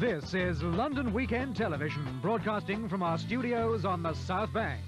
This is London Weekend Television, broadcasting from our studios on the South Bank.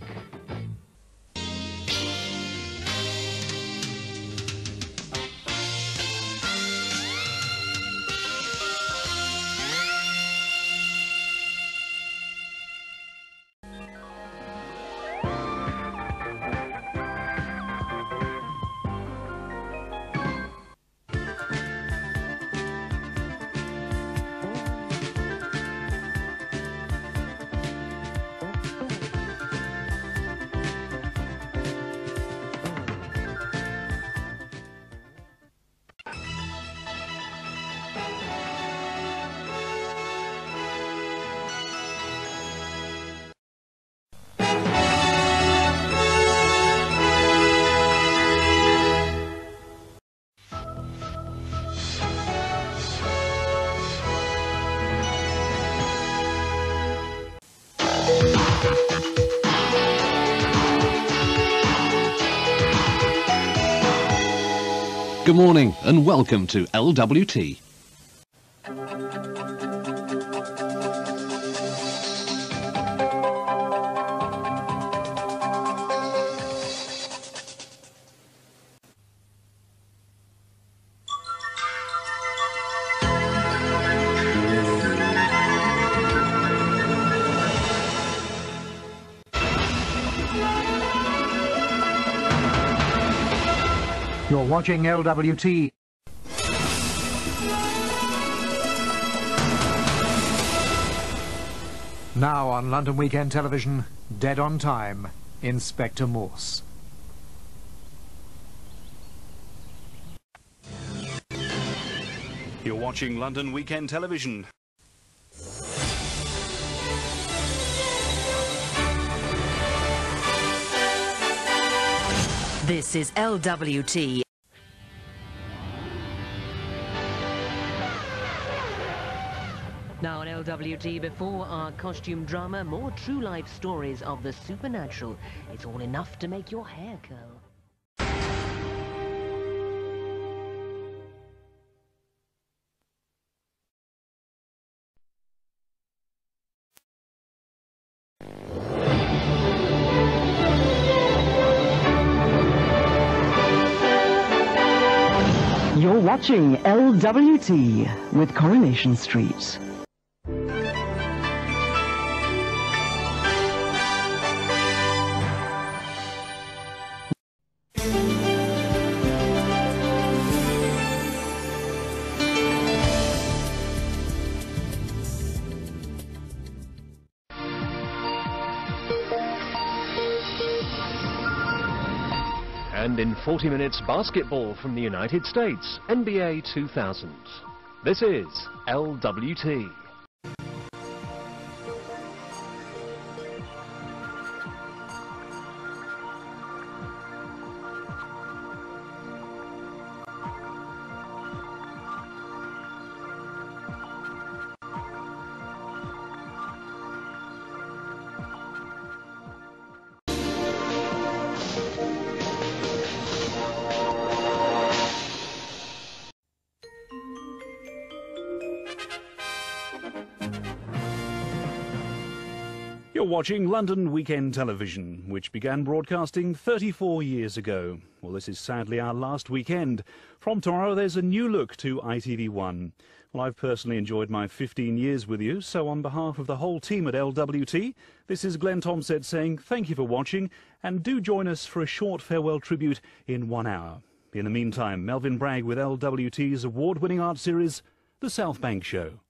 Good morning and welcome to LWT. You're watching LWT. Now on London Weekend Television, Dead on Time, Inspector Morse. You're watching London Weekend Television. This is LWT. Now on LWT, before our costume drama, more true life stories of the supernatural. It's all enough to make your hair curl. You're watching LWT with Coronation Street. And in 40 minutes, basketball from the United States, NBA 2000. This is LWT. You're watching London Weekend Television, which began broadcasting 34 years ago. Well, this is sadly our last weekend. From tomorrow, there's a new look to ITV1. Well, I've personally enjoyed my 15 years with you, so on behalf of the whole team at LWT, this is Glenn Tomset saying thank you for watching, and do join us for a short farewell tribute in one hour. In the meantime, Melvyn Bragg with LWT's award-winning art series, The South Bank Show.